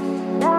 Bye.